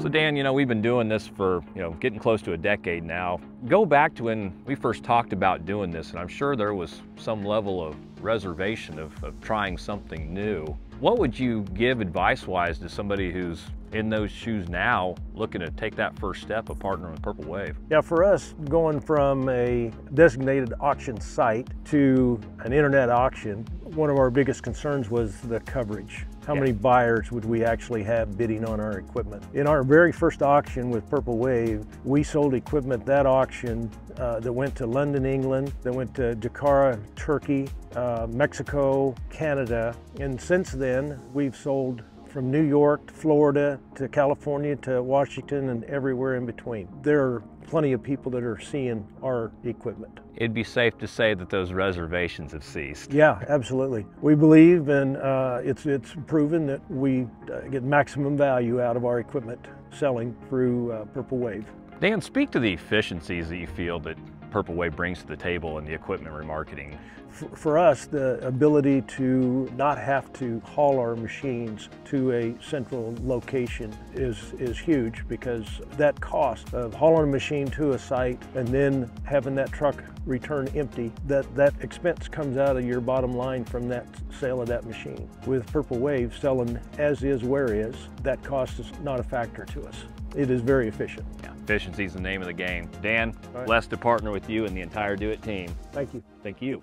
So Dan, you know, we've been doing this for, you know, getting close to a decade now. Go back to when we first talked about doing this, and I'm sure there was some level of reservation of, of trying something new. What would you give advice-wise to somebody who's in those shoes now, looking to take that first step of partnering with Purple Wave? Yeah, for us, going from a designated auction site to an internet auction, one of our biggest concerns was the coverage. How yeah. many buyers would we actually have bidding on our equipment? In our very first auction with Purple Wave, we sold equipment that auction uh, that went to London, England, that went to Jakarta, Turkey, uh, Mexico, Canada, and since then we've sold from New York to Florida to California to Washington and everywhere in between. There are plenty of people that are seeing our equipment. It'd be safe to say that those reservations have ceased. Yeah, absolutely. We believe and uh, it's, it's proven that we uh, get maximum value out of our equipment selling through uh, Purple Wave. Dan, speak to the efficiencies that you feel that Purple Wave brings to the table in the equipment remarketing? For, for us, the ability to not have to haul our machines to a central location is, is huge because that cost of hauling a machine to a site and then having that truck return empty, that, that expense comes out of your bottom line from that sale of that machine. With Purple Wave selling as is, where is, that cost is not a factor to us. It is very efficient. Yeah, efficiency is the name of the game. Dan, right. blessed to partner with you and the entire DUIT team. Thank you. Thank you.